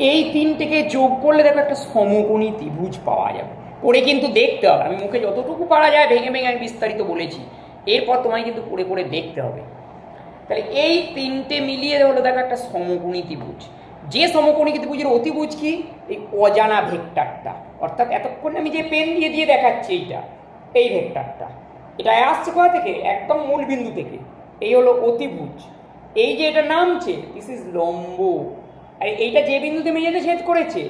এই তিনটেকে যোগ করলে দেখো একটা সমকোণী ত্রিভুজ পাওয়া যাবে। করে কিন্তু দেখতে হবে। আমি মুখে যতটুকু পারা যায় ভেঙে ভেঙে আমি বিস্তারিত বলেছি। এরপর তোমায় কিন্তু করে করে দেখতে হবে। তাহলে এই তিনটে মিলিয়ে হলো দেখো একটা সমকোণী ত্রিভুজ। যে সমকোণী ত্রিভুজের অতিভুজ কি? এই অজানা ভেক্টরটা। অর্থাৎ এতক্ষণ আমি যে পেন দিয়ে দিয়ে দেখাচ্ছি এইটা, এই ভেক্টরটা। এটা আসছে কোথা থেকে? একদম মূল বিন্দু থেকে। এই হলো অতিভুজ। এই যে এটা নামছে দিস ইজ লম্ব। আর এইটা যে বিন্দুতে মেঝেতে ছেদ করেছে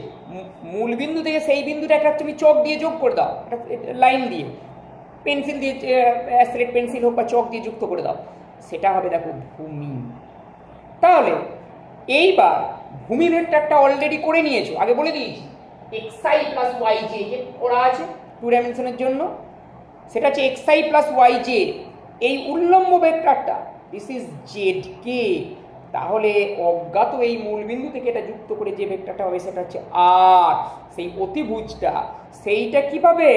মূল বিন্দু থেকে সেই বিন্দুটা একটা তুমি চক দিয়ে যোগ করে দাও, একটা লাইন দিয়ে, পেন্সিল দিয়ে স্লেট পেন্সিল হোক বা চক দিয়ে যুক্ত করে দাও, সেটা হবে দেখো ভূমি। তাহলে, এইবার ভূমি ভেক্টরটা অলরেডি করে নিয়েছো, আগে বলে দিয়েছি X I plus Y J করা আছে টু ডাইমেনশনের জন্য, সেটা হচ্ছে X I plus Y J এই উল্লম্ব ভেক্টরটা দিস ইজ জেড কে তাহলে অজ্ঞাত এই মূলবিন্দু থেকে এটা যুক্ত করে যে ভেক্টরটা হবে সেটা হচ্ছে আর সেই অতিভুজটা। সেইটা কীভাবে?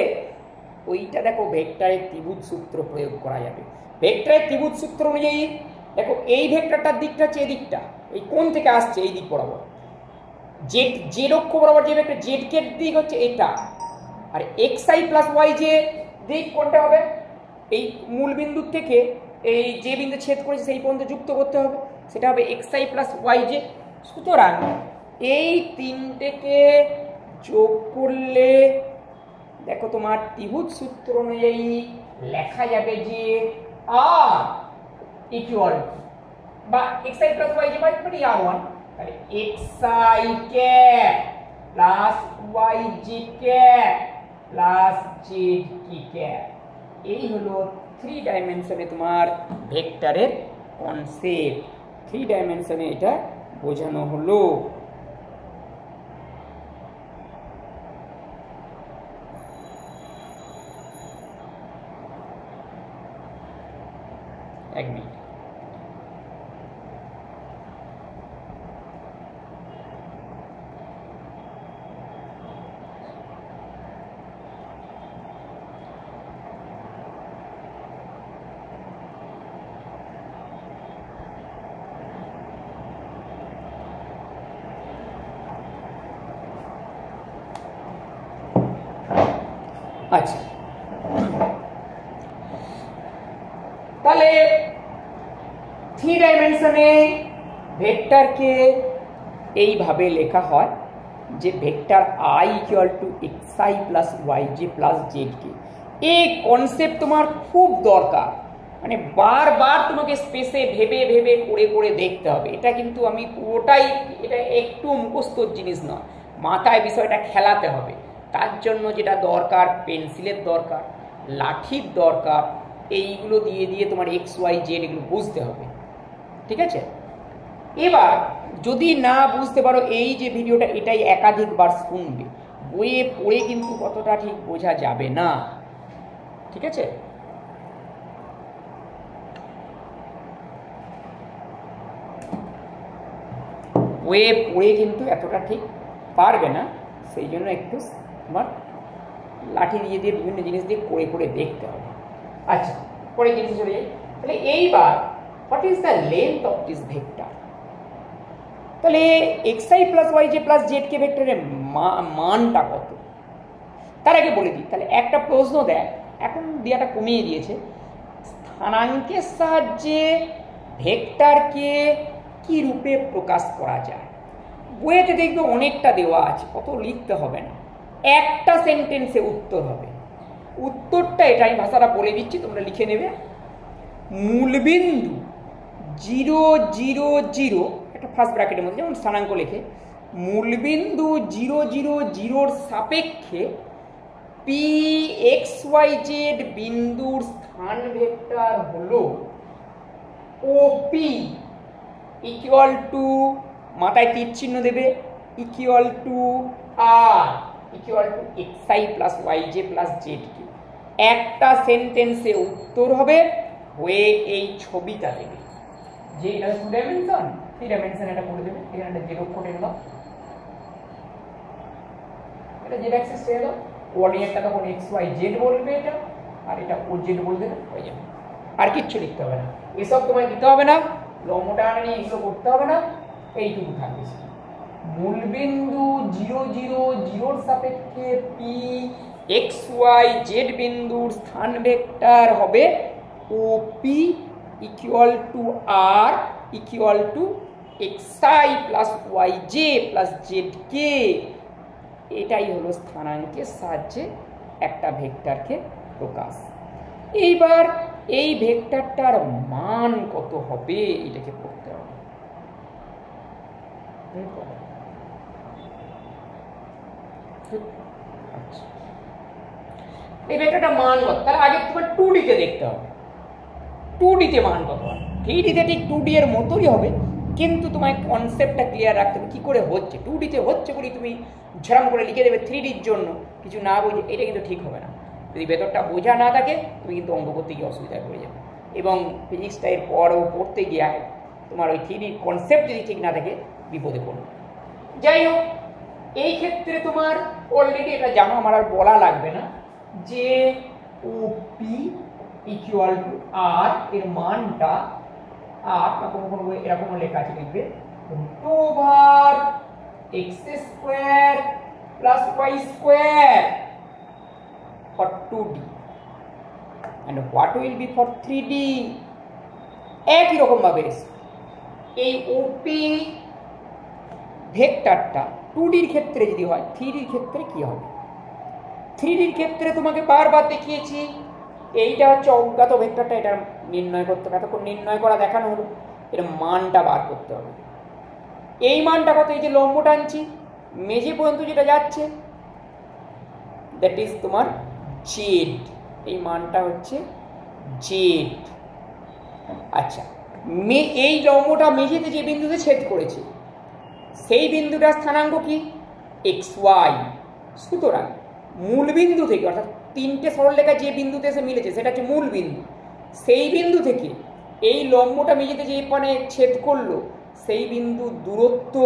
ওইটা দেখো ভেক্টরের ত্রিভুজ সূত্র প্রয়োগ করা যাবে। ভেক্টরের ত্রিভুজ সূত্র অনুযায়ী, দেখো এই ভেক্টরটার দিকটা হচ্ছে এই দিকটা এই কোন থেকে আসছে এই দিক বরাবর। জেড যে লক্ষ্য বরাবর যে ভেক্টর জেড কে দিক হচ্ছে এটা। আর এক্স আই প্লাস ওয়াই যে দিক কোনটা হবে? এই মূল বিন্দু থেকে এই যে বিন্দু ছেদ করেছে সেই পর্যন্ত যুক্ত করতে হবে। সেটা হবে এক্স আই প্লাস ওয়াই যে সুতরাং এই তিনটেকে যোগ করলে, দেখো তোমার ত্রিভুজ সূত্র অনুযায়ী লেখা যাবে যে আর ইকুয়াল বা এক্স আই প্লাস ওয়াই যে বাই মানে আর ওয়ান তাহলে X I cap plus Y J cap plus Z K cap এই হলো থ্রি ডাইমেনশনে তোমার ভেক্টরের কনসেপ্ট থ্রি ডাইমেনশনে এটা বোঝানো হলো। এক মিনিট। আচ্ছা। তাহলে থ্রি ডাইমেনশনে ভেক্টরকে এইভাবে লেখা হয় যে vector I equal to X I plus Y J plus Z K. এই কনসেপ্ট তোমার খুব দরকার। মানে বারবার তোমাকে স্পেসে ভেবে ভেবে, করে করে দেখতে হবে। এটা কিন্তু আমি পুরোটাই এটা একটু মুখস্থর জিনিস নয়। মাথায় বিষয়টা খেলাতে হবে। তার জন্য যেটা দরকার, পেন্সিলের দরকার, লাঠির দরকার, এইগুলো দিয়ে দিয়ে তোমার এক্স ওয়াই জেড এগুলো বুঝতে হবে। ঠিক আছে? এবার যদি না বুঝতে পারো, এই যে ভিডিওটা এটাই একাধিকবার শুনবে। বইয়ে পড়ে কিন্তু কতটা ঠিক বোঝা যাবে না। ঠিক আছে? বইয়ে পড়ে কিন্তু এতটা ঠিক পারবে না, সেই জন্য একটু তোমার লাঠি দিয়ে দিয়ে বিভিন্ন জিনিস দিয়ে করে করে দেখতে হবে। আচ্ছা পরে জিনিস চলে যাই তাহলে এইবার what is the length of this vector তাহলে X I plus Y J plus Z K ভেক্টরের মানটা কত? তার আগে বলে দিই, তাহলে একটা প্রশ্ন দেয় এখন দেওয়াটা কমিয়ে দিয়েছে। স্থানাঙ্কের সাহায্যে ভেক্টরকে কি রূপে প্রকাশ করা যায়? বইয়েতে দেখবে অনেকটা দেওয়া আছে, কত লিখতে হবে না। একটা সেন্টেন্সে উত্তর হবে। উত্তরটা এটা আমি ভাষাটা বলে দিচ্ছি, তোমরা লিখে নেবে। মূলবিন্দু জিরো জিরো জিরো, একটা ফার্স্ট ব্র্যাকেটের মধ্যে, যেমন স্থানাঙ্ক লেখে। মূলবিন্দু জিরো জিরো জিরোর সাপেক্ষে পি এক্স ওয়াই জেড বিন্দুর স্থান ভেক্টর হলো ও পি ইকুয়াল টু মাথায় তীর চিহ্ন দেবে equal to R equal to X I plus Y J plus Z K একটা সেন্টেন্সে উত্তর হবে হয়ে এই ছবিটা দেবে। যে এটা টু ডাইমেনশন থ্রি ডাইমেনশন এটা করে দেবে। এখানে একটা জেড অক্ষর দাও এটা জেড অ্যাক্সিস পেয়ে দাও কোঅর্ডিনেটটা তখন এক্স ওয়াই জেড বলবে এটা, আর এটা ও জেড বলবে হয়ে যাবে। আর কিচ্ছু লিখতে হবে না। এসব তোমায় দিতে হবে না। লম্বটা নিয়ে এগুলো করতে হবে না। এইটুকু থাকবে। মূলবিন্দু জিরো জিরো জিরোর সাপেক্ষে পি এক্স ওয়াই জেড বিন্দুর স্থান ভেক্টর হবে O P equal to R equal to X I plus Y J plus Z K এটাই হলো স্থানাঙ্কের সাহায্যে একটা ভেক্টরকে প্রকাশ। এইবার এই ভেক্টরটার মান কত হবে? এটাকে পড়তে হবে। এই ভেক্টরটা মান তাহলে আগে তোমার টু ডিতে দেখতে হবে। টু ডিতে মান কত? হয় থ্রি ডিতে ঠিক টু ডি এর মতোই হবে, কিন্তু তোমায় কনসেপ্টটা ক্লিয়ার রাখতে হবে। কী করে হচ্ছে? টু ডিতে হচ্ছে বলি তুমি করে লিখে দেবে থ্রি ডির জন্য। কিছু না বুঝে, এটা কিন্তু ঠিক হবে না। যদি ভেতরটা বোঝা না থাকে, তুমি কিন্তু অঙ্ক করতে গিয়ে অসুবিধায় পড়ে যাবে। এবং ফিজিক্সটা এর পরও পড়তে গিয়ে তোমার ওই থ্রি কনসেপ্ট যদি ঠিক না থাকে, বিপদে পড়বে। যাই হোক এই ক্ষেত্রে তোমার অলরেডি এটা জানো, আমার আর বলা লাগবে না, যে O P equal to R এর মানটা আর বা কোনো কোনো এরকম লেখা আছে লিখবে root over X square plus Y square for two D 2D and what will be for 3D একই রকম ভাবে এই ওপি ভেক্টরটা টু ডির ক্ষেত্রে যদি হয় থ্রি ডির ক্ষেত্রে কি হবে? থ্রি ডির ক্ষেত্রে তোমাকে বারবার দেখিয়েছি, এইটা হচ্ছে অজ্ঞাত ভেক্টরটা এটা নির্ণয় করতে হবে। এতক্ষণ নির্ণয় করা দেখানো হলো, এর মানটা বার করতে হবে। এই মানটা কত? এই যে লম্ব টানছি, মেঝে পর্যন্ত যেটা যাচ্ছে দ্যাট ইজ তোমার জেড এই মানটা হচ্ছে জেড আচ্ছা মে এই লম্বটা মেঝেতে যে বিন্দুতে ছেদ করেছে সেই বিন্দুটার স্থানাঙ্ক কি? X Y. সুতরাং মূল বিন্দু থেকে, অর্থাৎ তিনটে সরলরেখা যে বিন্দুতে এসে মিলেছে, সেটা হচ্ছে মূল বিন্দু। সেই বিন্দু থেকে এই লম্বটা মেঝেতে যে পানে ছেদ করল, সেই বিন্দু দূরত্ব,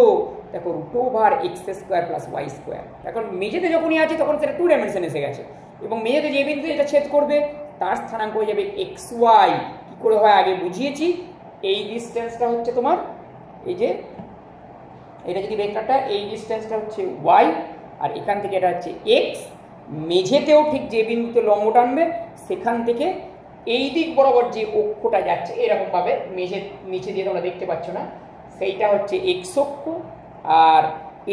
দেখো root over X square plus Y square এখন মেঝেতে যখনই আছে, তখন সেটা টু ডাইমেনশন এসে গেছে। এবং মেঝেতে যে বিন্দু এটা ছেদ করবে, তার স্থানাঙ্ক হয়ে যাবে এক্স ওয়াই। কী করে হয় আগে বুঝিয়েছি? এই ডিস্টেন্সটা হচ্ছে তোমার, এই যে এটা যদি ভেক্টরটা এই ডিস্টেন্সটা হচ্ছে ওয়াই আর এখান থেকে এটা হচ্ছে এক্স মেঝেতেও ঠিক যে বিন্দুতে লম্ব টানবে, সেখান থেকে এই দিক বরাবর যে অক্ষটা যাচ্ছে এরকমভাবে মেঝে, নিচে দিয়ে তোমরা দেখতে পাচ্ছ না, সেইটা হচ্ছে এক্স অক্ষ, আর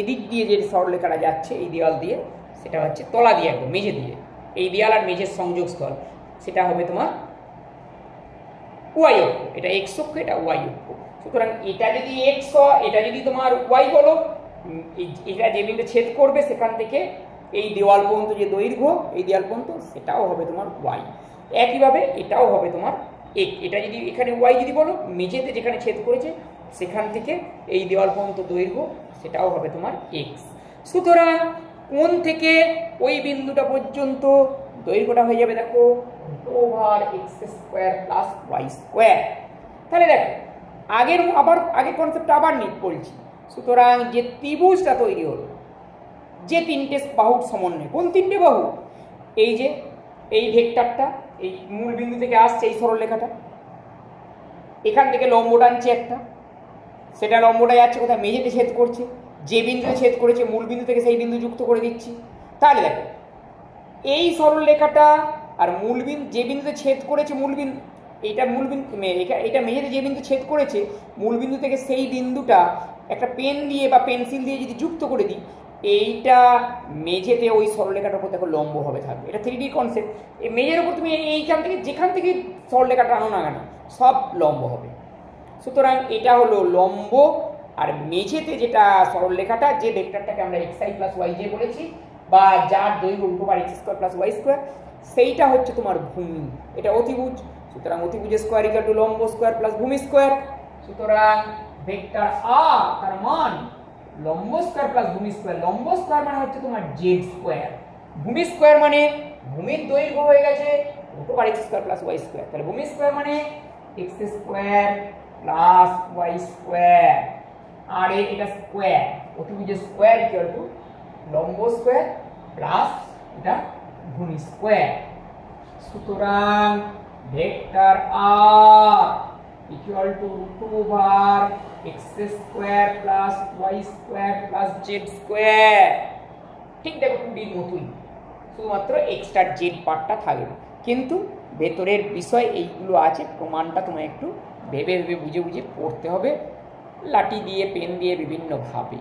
এদিক দিয়ে যে সরলরেখাটা যাচ্ছে, এই দেওয়াল দিয়ে, সেটা হচ্ছে তলা দিয়ে একদম, মেঝে দিয়ে। এই দেয়াল আর মেঝের সংযোগস্থল, সেটা হবে তোমার ওয়াই অক্ষ, এটা এক্স অক্ষ, এটা ওয়াই অক্ষ। সুতরাং এটা যদি এক্স এটা যদি তোমার ওয়াই বলো এটা যে বিন্দু ছেদ করবে সেখান থেকে এই দেওয়াল পর্যন্ত যে দৈর্ঘ্য, এই দেওয়াল পর্যন্ত সেটাও হবে তোমার ওয়াই একইভাবে এটাও হবে তোমার এক এটা যদি এখানে ওয়াই যদি বলো, মেঝেতে যেখানে ছেদ করেছে, সেখান থেকে এই দেওয়াল পর্যন্ত দৈর্ঘ্য, সেটাও হবে তোমার এক্স সুতরাং কোন থেকে ওই বিন্দুটা পর্যন্ত দৈর্ঘ্যটা হয়ে যাবে দেখো over X square plus Y square. তাহলে দেখো আগের আবার আগের কনসেপ্ট আবার নিট বলছি সুতরাং যে ত্রিভুজটা তৈরি হলো, যে তিনটে বাহুর সমন্বয়, কোন তিনটে বাহু? এই যে, এই ভেক্টরটা, এই মূল বিন্দু থেকে আসছে এই সরলরেখাটা। এখান থেকে লম্ব টানছে একটা, সেটা লম্বটা যাচ্ছে, কোথায় মেঝেতে ছেদ করছে, যে বিন্দুতে ছেদ করেছে, মূল বিন্দু থেকে সেই বিন্দু যুক্ত করে দিচ্ছি। তাহলে দেখো, এই সরল রেখাটা আর মূল বিন্দু যে বিন্দুতে ছেদ করেছে মূল বিন্দু এইটা মূল বিন্দু এটা মেঝেতে যে বিন্দু ছেদ করেছে, মূল বিন্দু থেকে সেই বিন্দুটা একটা পেন দিয়ে বা পেন্সিল দিয়ে যদি যুক্ত করে দিই, এইটা মেঝেতে ওই সরলরেখাটার উপর দেখো লম্বভাবে থাকবে। এটা থ্রি ডি কনসেপ্ট এই মেঝের উপর তুমি এইখান থেকে, যেখান থেকে সরলরেখাটা আনো না কেন, সব লম্ব হবে। সুতরাং এটা হলো লম্ব, আর মেঝেতে যেটা সরলরেখাটা, যে ভেক্টরটাকে আমরা X I plus Y J বলেছি, বা যার দৈর্ঘ্য উল্টো বার X square plus Y square সেইটা হচ্ছে তোমার ভূমি। এটা অতিভুজ। সুতরাং অতিভুজ স্কোয়ার ইকাল টু লম্ব স্কোয়ার প্লাস ভূমি স্কোয়ার সুতরাং ভেক্টর আর তার মান লম্ব স্কোয়ার প্লাস ভূমি স্কোয়ার লম্ব স্কোয়ার মানে হচ্ছে তোমার জেড স্কোয়ার ভূমি স্কোয়ার মানে ভূমির দৈর্ঘ্য হয়ে গেছে উল্টো বার X square plus Y square তাহলে ভূমি স্কোয়ার মানে X square plus Y square আর এটা স্কোয়ার অতিভুজের স্কোয়ার ইকুয়াল টু লম্ব স্কোয়ার প্লাস এটা ভূমি স্কোয়ার সুতরাং vector R equal to root over X square plus Y square plus Z square. ঠিক দেখো টু ডির মতোই শুধুমাত্র এক্সট্রা জেড পার্টটা থাকবে কিন্তু ভেতরের বিষয় এইগুলো আছে, প্রমাণটা তোমায় একটু ভেবে ভেবে বুঝে বুঝে পড়তে হবে। লাঠি দিয়ে, পেন দিয়ে বিভিন্নভাবে